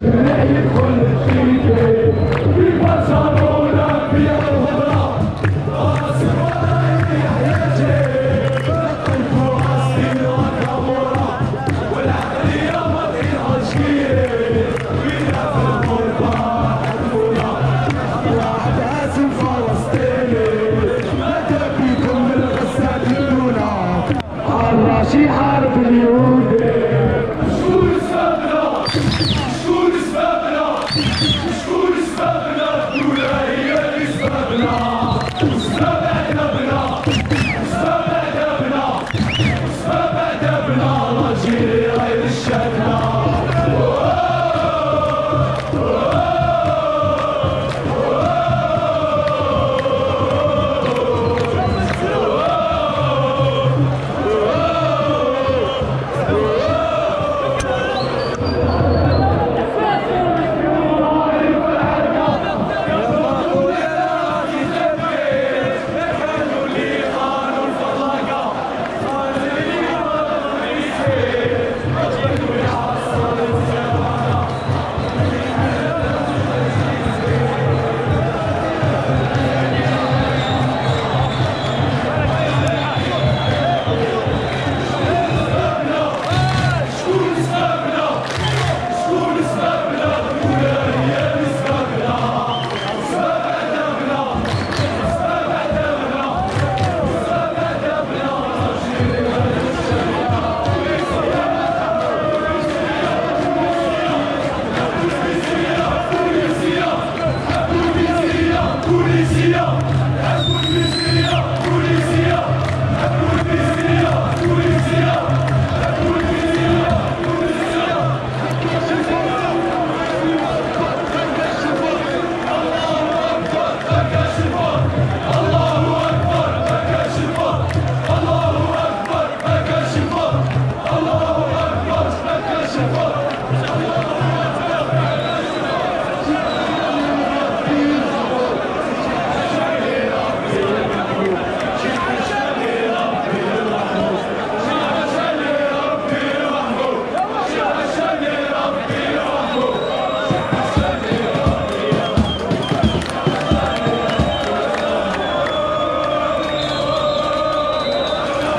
you Escute!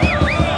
Oh.